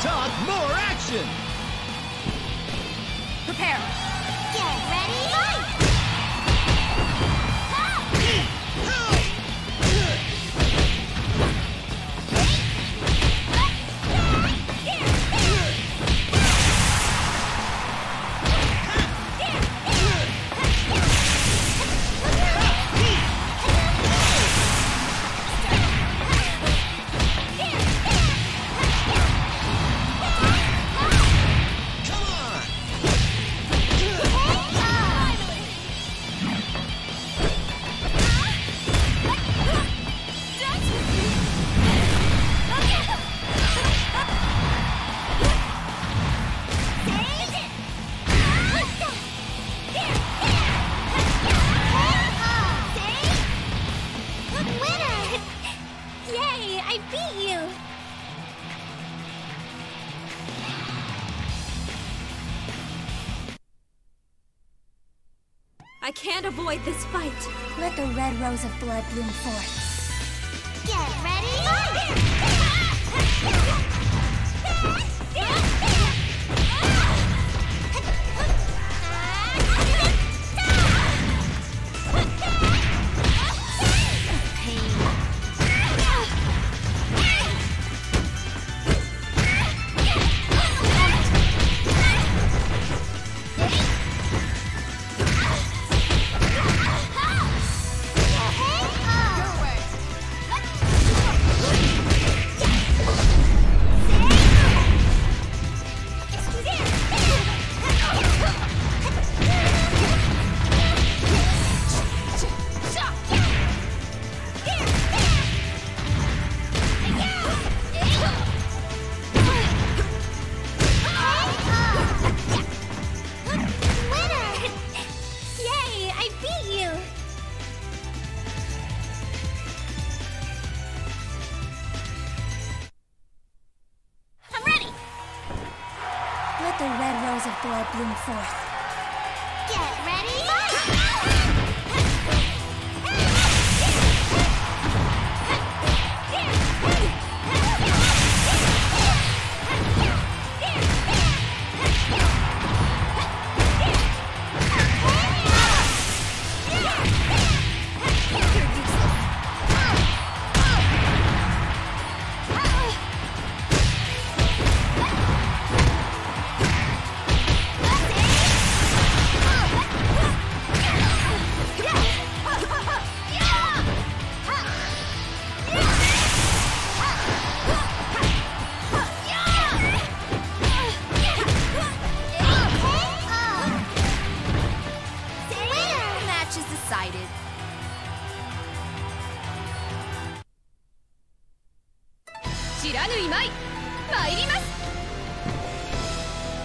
talk, more action. Prepare. I can't avoid this fight. Let the red rose of blood bloom forth. Get ready? The red rose of blood bloom forth. Get ready?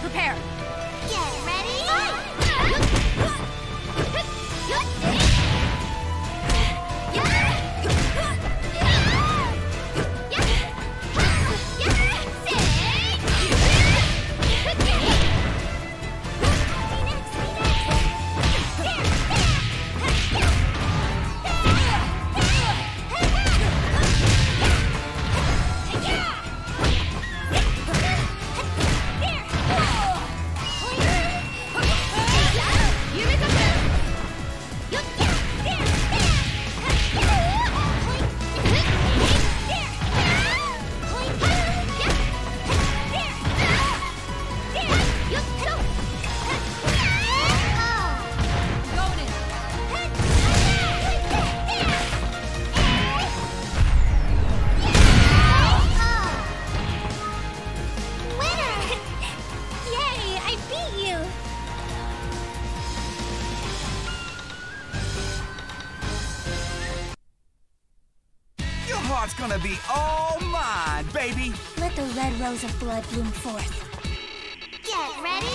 Prepare. gonna be all mine, baby. Let the red rose of blood bloom forth. Get ready?